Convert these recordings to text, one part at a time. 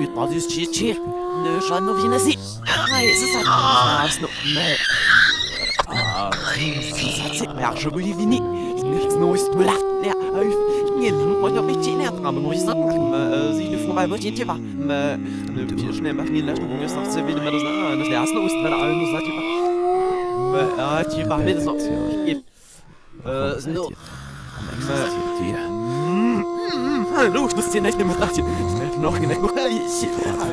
üdmadius csír, nő sajnó vinezi. Ászno, ne. Másra buli vini. Nichts Neues zu lachen. Ja, ich will mal noch mit Ihnen haben, muss ich sagen. Sie eine Hallo, das ist ja nicht mehr Mädchen. Ich werde noch in der Kuhleiche.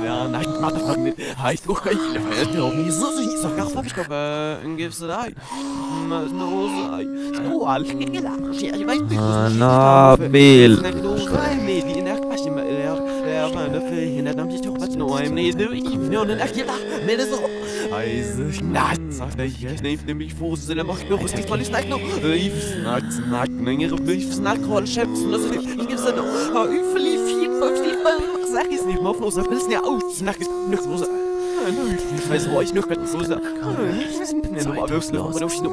Ja, nein, mach das mal nicht. Heißt Kuhleiche, weil ich auch nicht so süß. Ach, ach, ich glaube, ein Gipfel sei. Nabil. Eisig nacht, sagt er, ich nehme nämlich Fuß, denn er macht mir rüstig, weil ich snack noch. Ich snack, snack, längere Milch, snack, hol, schämpfen, das ist nicht, ich gib's dir noch. Mama, üfli, viel, viel, sag es nicht, Muffnose, willst ja aus, sag es, Nüchtlose. Ich weiß, wo ich noch ganz so sage. Ich weiß nicht, aber wirklich noch, aber noch, noch.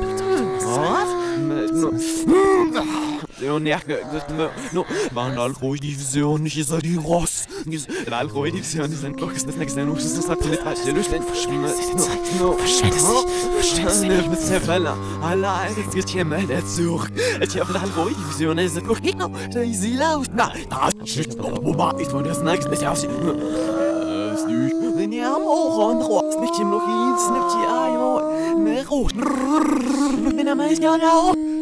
Was? Hm. Vision nicht. Waren alle ruhig die Vision, nicht ist die Ross. Alle ruhig die Vision, die sind Glock, ist das nächste Nuss, ist das Satellit, als der Lüchtlein verschwimmt. Verschwindet sich, verschwindet sich. Der Fäller, alle alles geht hier mal der Zug. Es hier auch alle ruhig die Vision, ist das Glock, da ist sie laut. Na, da ist Schicht, wobei ist man das nächste, ist ja auch ist nicht. Wenn ihr am Ohren rost, nicht im Login, snippt ihr einmal. Mit Rot. Mit der Meister laut.